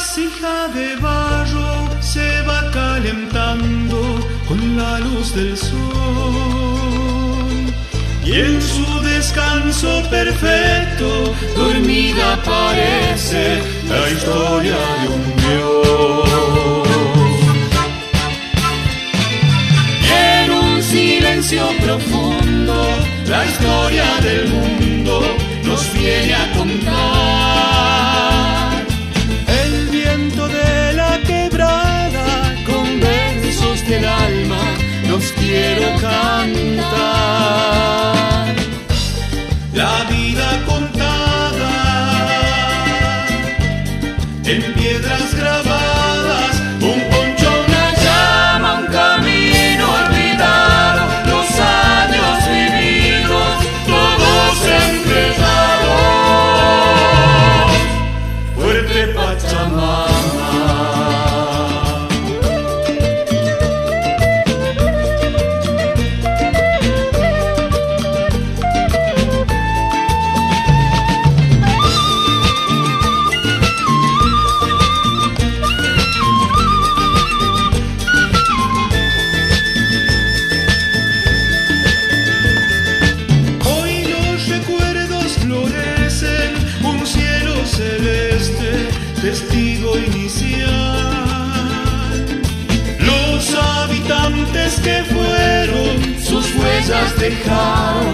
vasija de barro se va calentando con la luz del sol. Y en su descanso perfecto, dormida parece la historia de un Dios. Y en un silencio profundo, la historia testigo inicial. Los habitantes que fueron, sus huellas dejaron,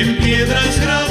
en piedras grabadas,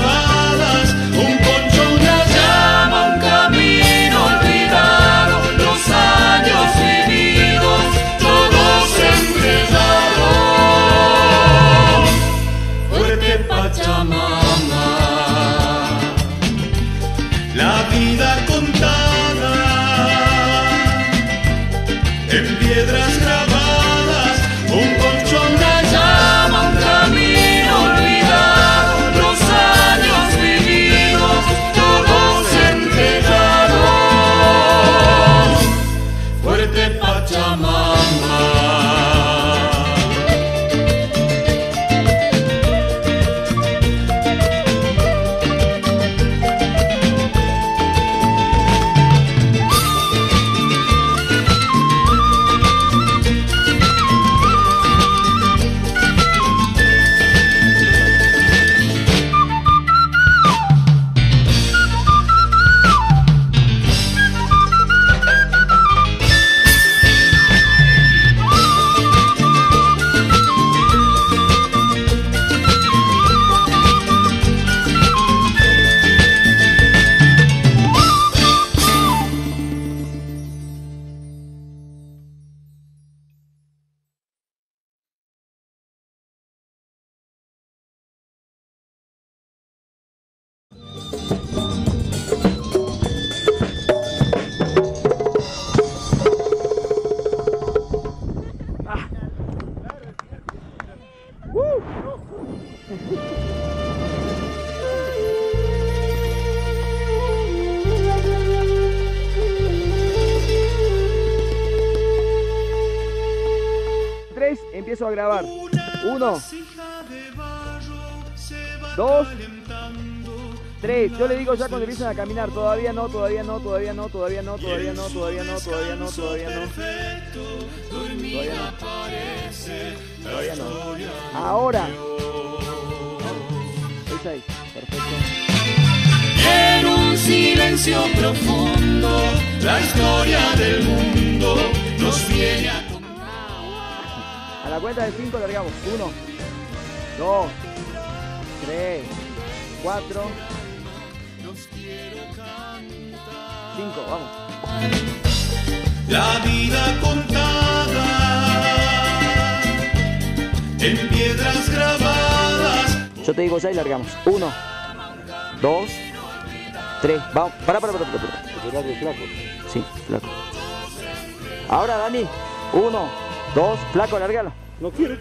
Tres, empiezo a grabar. Uno. Dos. Tres. Yo le digo ya cuando empiezan a caminar. Todavía no, todavía no, todavía no, todavía no, todavía no, todavía no, todavía no, todavía no. Todavía no. Todavía no. Ahora. Es ahí, perfecto. En un silencio profundo, la historia del mundo nos viene a A la cuenta de cinco largamos. Uno, dos, tres, cuatro, cinco, vamos. La vida contada Yo te digo ya y largamos. Uno, dos, tres. Vamos, para, para, para, para. flaco. Sí, flaco. Ahora, Dani. Uno, dos, flaco, largalo. No quiere.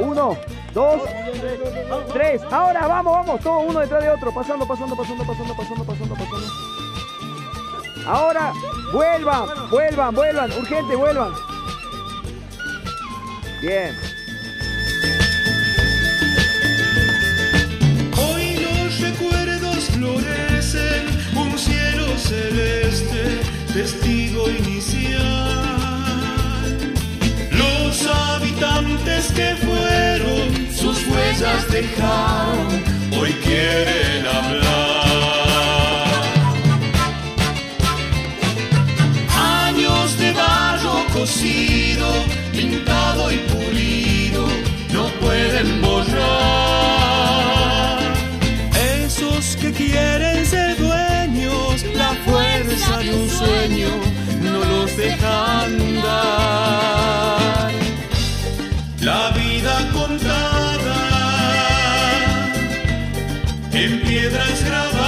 Uno, dos, tres. Ahora, vamos, vamos. Todo uno detrás de otro. Pasando, pasando, pasando, pasando, pasando, pasando, pasando. Ahora, vuelvan, vuelvan, vuelvan. Urgente, vuelvan. Bien. Hoy los recuerdos florecen, un cielo celeste, testigo inicial. Los habitantes que fueron, sus huellas dejaron, hoy quieren hablar. que quieren ser dueños, la fuerza de un sueño no los deja andar. La vida contada en piedras grabadas.